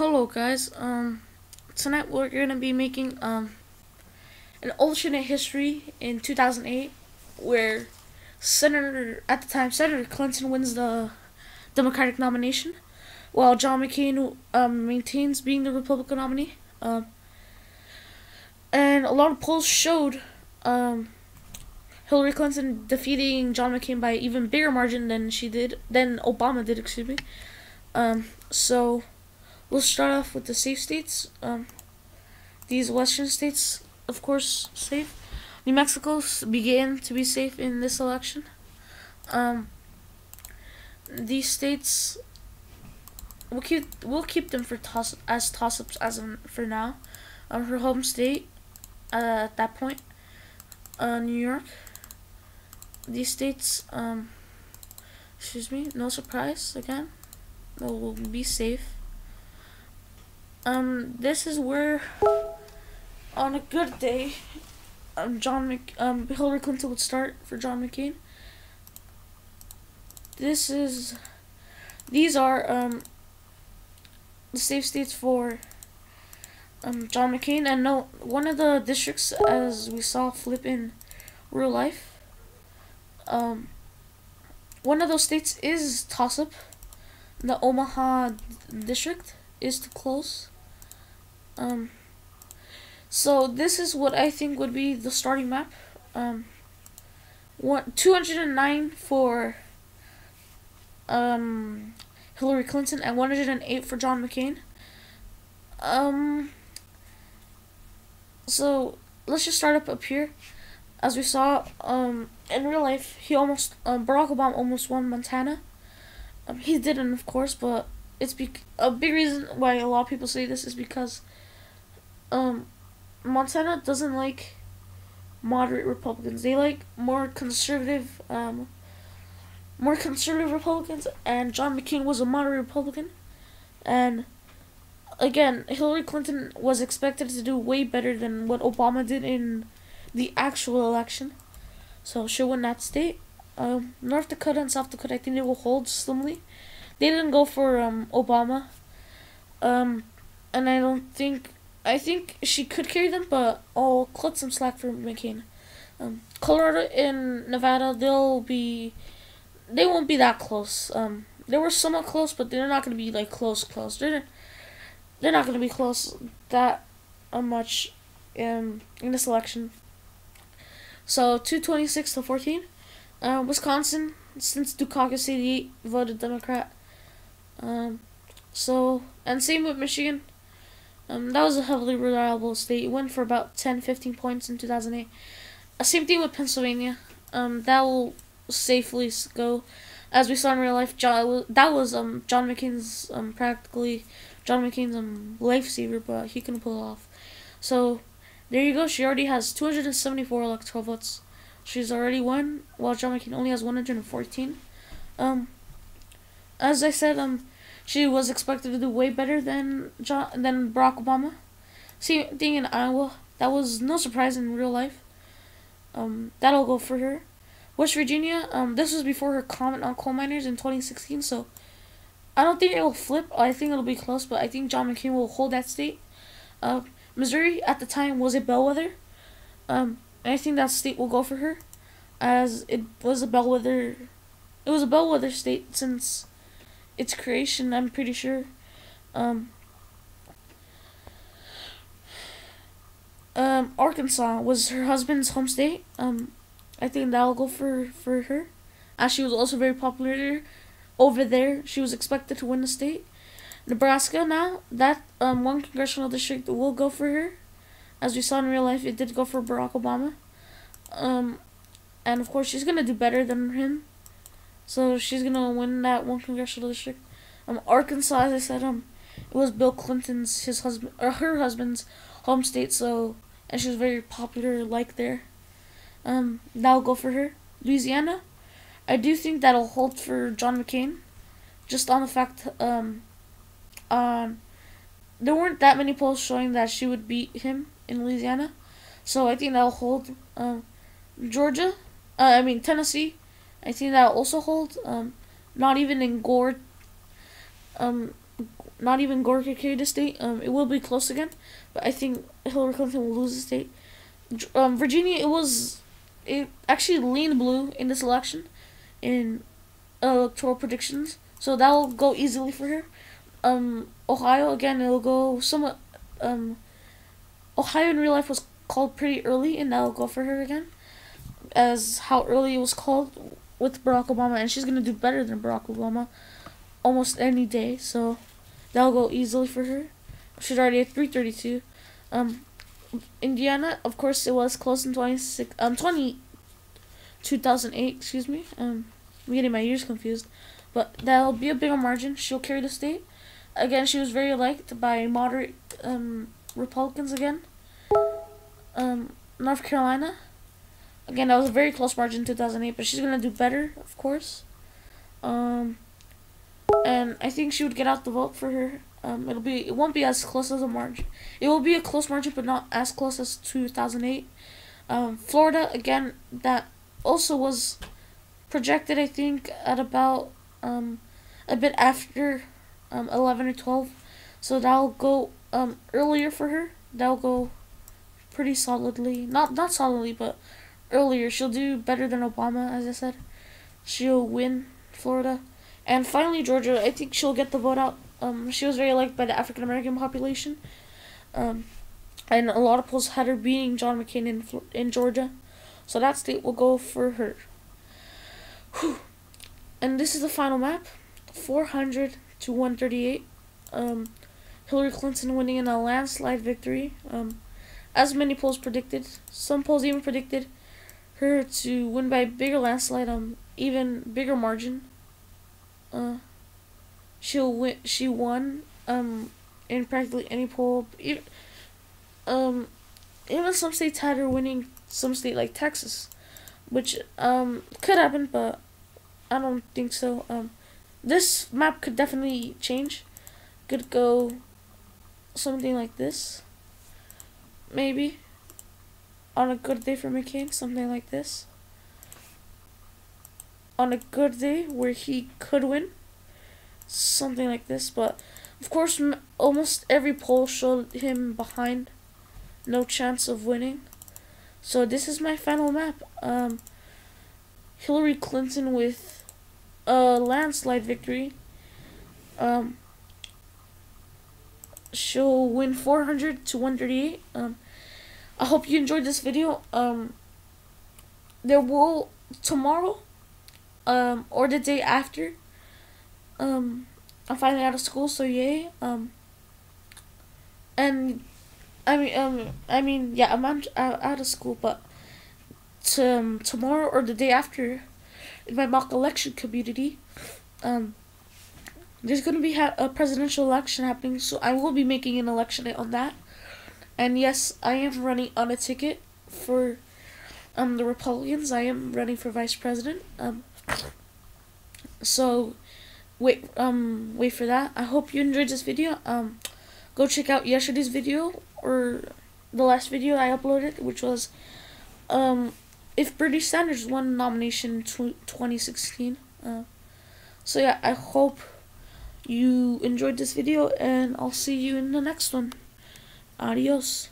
Hello guys, um, tonight we're going to be making, um, an alternate history in 2008 where Senator, at the time, Senator Clinton wins the Democratic nomination while John McCain, um, maintains being the Republican nominee. Um, and a lot of polls showed, um, Hillary Clinton defeating John McCain by even bigger margin than she did, than Obama did, excuse me. Um, so we'll start off with the safe states. Um, these western states, of course, safe. New Mexico began to be safe in this election. Um, these states, we'll keep we'll keep them for toss as toss ups as for now. Um, her home state, uh, at that point, uh, New York these states, um, excuse me, no surprise again, will be safe. Um, this is where, on a good day, um, John Mc, um, Hillary Clinton would start for John McCain. This is, these are, um, the safe states for, um, John McCain, and no, one of the districts, as we saw flip in real life, um, one of those states is toss up. The Omaha district is too close. Um, so this is what I think would be the starting map. Um, one, 209 for um, Hillary Clinton and 108 for John McCain. Um, so let's just start up up here as we saw um, in real life, he almost um, Barack Obama almost won Montana. Um, he didn't, of course, but it's be- a big reason why a lot of people say this is because um, Montana doesn't like moderate Republicans. They like more conservative, um, more conservative Republicans, and John McCain was a moderate Republican, and again, Hillary Clinton was expected to do way better than what Obama did in the actual election. So she won that state. Um, North Dakota and South Dakota, I think they will hold slimly. They didn't go for um, Obama. Um, and I don't think I think she could carry them, but I'll cut some slack for McCain. Um, Colorado and Nevada, they'll be they won't be that close. Um, they were somewhat close, but they're not gonna be like close, close. They're they're not gonna be close that uh, much um, in this election. So 226 to 14. Uh, Wisconsin, since Dukakis 88, voted Democrat. Um, so, and same with Michigan. Um, that was a heavily reliable state. It went for about 10, 15 points in 2008. Uh, same thing with Pennsylvania. Um, that will safely go. As we saw in real life, John, that was um, John McCain's um, practically John McCain's um, lifesaver, but he couldn't pull off. So there you go. She already has 274 electoral votes. She's already won, while John McCain only has 114. Um, as I said, um, she was expected to do way better than John than Barack Obama. Same thing in Iowa. That was no surprise in real life. Um, that'll go for her. West Virginia. Um, this was before her comment on coal miners in 2016. So, I don't think it'll flip. I think it'll be close, but I think John McCain will hold that state. Uh, Missouri at the time was a bellwether. Um, I think that state will go for her, as it was a bellwether. It was a bellwether state since its creation. I'm pretty sure. Um, um, Arkansas was her husband's home state. Um, I think that'll go for for her, as she was also very popular over there. She was expected to win the state. Nebraska now, that um, one congressional district will go for her. As we saw in real life, it did go for Barack Obama. Um, and of course, she's going to do better than him. So she's to win that one congressional district. Um, Arkansas, as I said, um, it was Bill Clinton's, his husband, or her husband's home state, so, and she was very popular, like there. Um, that'll go for her. Louisiana, I do think that'll hold for John McCain, just on the fact, um, um, there weren't that many polls showing that she would beat him in Louisiana, so I think that'll hold. Um, Georgia, uh, I mean Tennessee, I think that'll also holds. Um, not even in Gore. Um, not even Gore could carry the state. Um, it will be close again, but I think Hillary Clinton will lose the state. Um, Virginia, it was, it actually leaned blue in this election, in electoral predictions, so that will go easily for her. Um, Ohio again, it'll go somewhat. Um, Ohio in real life was called pretty early, and that'll go for her again, as how early it was called with Barack Obama, and she's gonna do better than Barack Obama almost any day. So that'll go easily for her. She's already at 332. Um, Indiana, of course, it was close in 26, um, 20, 2008, excuse me. Um, I'm getting my years confused. But that'll be a bigger margin. She'll carry the state. Again, she was very liked by moderate um, Republicans again. Um, North Carolina. Again, that was a very close margin in 2008, but she's going to do better, of course. Um, and I think she would get out the vote for her. Um, it'll be it won't be as close as a margin. It will be a close margin, but not as close as 2008. Um, Florida again, that also was projected. I think at about um, a bit after um, 11 or 12, so that'll go um, earlier for her. That'll go pretty solidly. Not not solidly, but earlier. She'll do better than Obama, as I said. She'll win Florida. And finally, Georgia, I think she'll get the vote out. Um, she was very liked by the African American population. Um, and a lot of polls had her beating John McCain in, in Georgia. So that state will go for her. Whew. And this is the final map 400 to 138. Um, Hillary Clinton winning in a landslide victory. Um, as many polls predicted. Some polls even predicted her to win by bigger landslide, um, even bigger margin uh, she'll win. She won um in practically any poll. Even, um, even some states had her winning. Some state like Texas, which um could happen, but I don't think so. Um, this map could definitely change. Could go something like this. Maybe. On a good day for McCain, something like this on a good day where he could win. Something like this, but of course, almost every poll showed him behind. No chance of winning. So this is my final map. Um, Hillary Clinton with a landslide victory. Um, she'll win 400 to 138. Um, I hope you enjoyed this video. Um, there will tomorrow um, or the day after. Um, I'm finally out of school, so yay. Um, and I mean, um, I mean, yeah, I'm out, out of school, but to, um, tomorrow or the day after, in my mock election community, um, there's gonna be a presidential election happening, so I will be making an election on that. And yes, I am running on a ticket for um the Republicans. I am running for vice president. Um, so wait um wait for that. I hope you enjoyed this video. Um go check out yesterday's video or the last video I uploaded which was um if Bernie Sanders won nomination in 2016. Uh, so yeah, I hope you enjoyed this video and I'll see you in the next one. Adiós.